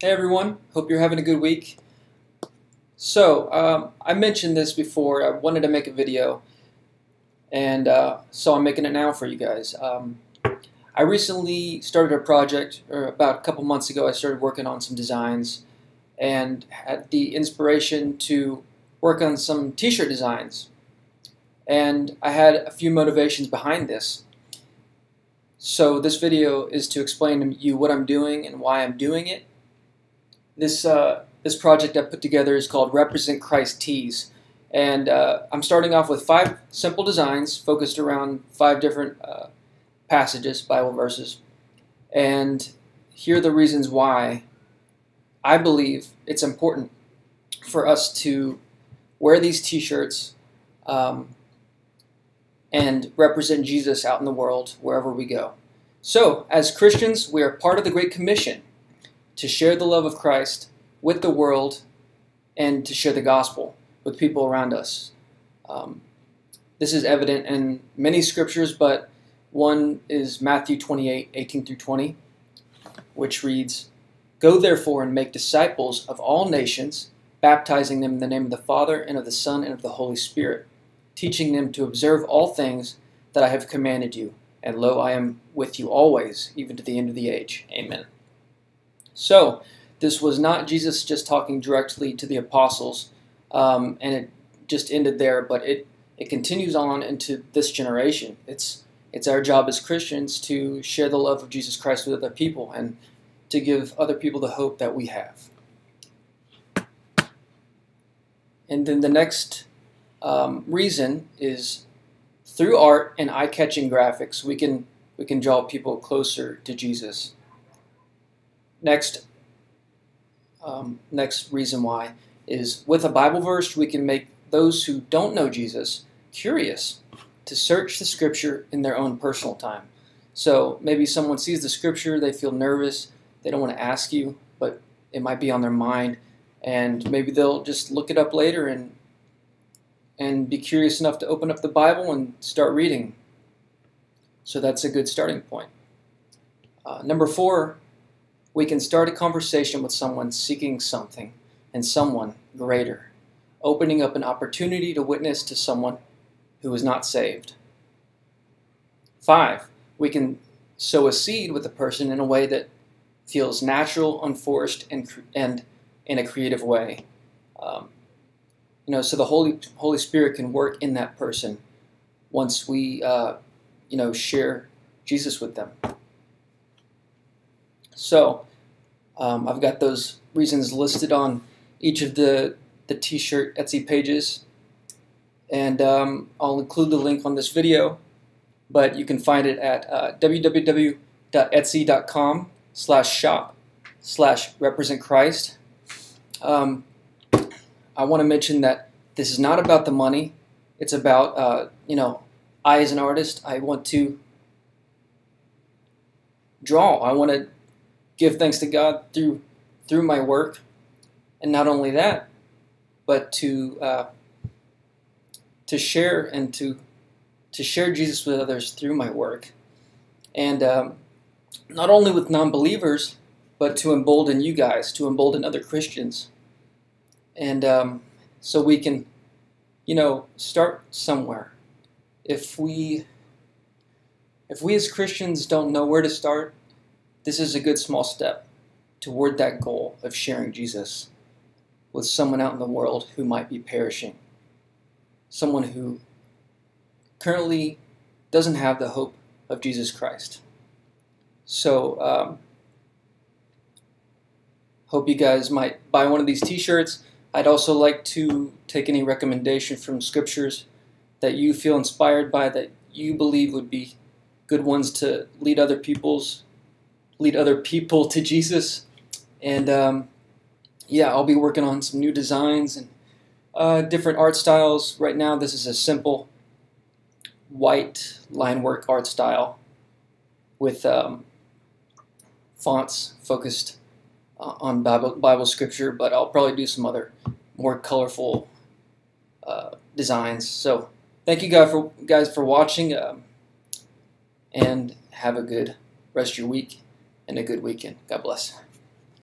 Hey everyone, hope you're having a good week. So, um, I mentioned this before, I wanted to make a video, and uh, so I'm making it now for you guys. Um, I recently started a project, or about a couple months ago I started working on some designs, and had the inspiration to work on some t-shirt designs. And I had a few motivations behind this. So this video is to explain to you what I'm doing and why I'm doing it. This, uh, this project I put together is called Represent Christ Tees. And uh, I'm starting off with five simple designs focused around five different uh, passages, Bible verses. And here are the reasons why I believe it's important for us to wear these t-shirts um, and represent Jesus out in the world wherever we go. So, as Christians, we are part of the Great Commission to share the love of Christ with the world and to share the gospel with people around us. Um, this is evident in many scriptures, but one is Matthew 28 18 through 20, which reads, Go therefore and make disciples of all nations, baptizing them in the name of the Father, and of the Son, and of the Holy Spirit teaching them to observe all things that I have commanded you. And lo, I am with you always, even to the end of the age. Amen. So, this was not Jesus just talking directly to the apostles, um, and it just ended there, but it, it continues on into this generation. It's, it's our job as Christians to share the love of Jesus Christ with other people and to give other people the hope that we have. And then the next um, reason is through art and eye-catching graphics, we can we can draw people closer to Jesus. Next, um, next reason why is with a Bible verse, we can make those who don't know Jesus curious to search the Scripture in their own personal time. So maybe someone sees the Scripture, they feel nervous, they don't want to ask you, but it might be on their mind, and maybe they'll just look it up later and and be curious enough to open up the Bible and start reading. So that's a good starting point. Uh, number four, we can start a conversation with someone seeking something and someone greater, opening up an opportunity to witness to someone who is not saved. Five, we can sow a seed with a person in a way that feels natural, unforced, and, and in a creative way. Um, you know, so the Holy Holy Spirit can work in that person once we, uh, you know, share Jesus with them. So um, I've got those reasons listed on each of the the T-shirt Etsy pages, and um, I'll include the link on this video. But you can find it at uh, www.etsy.com slash shop slash represent Christ. Um, I want to mention that this is not about the money. It's about, uh, you know, I as an artist, I want to draw. I want to give thanks to God through through my work, and not only that, but to uh, to share and to to share Jesus with others through my work, and um, not only with non-believers, but to embolden you guys, to embolden other Christians. And um, so we can, you know, start somewhere. If we, if we as Christians don't know where to start, this is a good small step toward that goal of sharing Jesus with someone out in the world who might be perishing, someone who currently doesn't have the hope of Jesus Christ. So, um, hope you guys might buy one of these t-shirts. I'd also like to take any recommendation from scriptures that you feel inspired by that you believe would be good ones to lead other people's lead other people to Jesus. And um, yeah, I'll be working on some new designs and uh, different art styles. Right now, this is a simple white line work art style with um, fonts focused uh, on Bible, Bible scripture, but I'll probably do some other more colorful uh, designs. So thank you guys for guys for watching, um, and have a good rest of your week and a good weekend. God bless.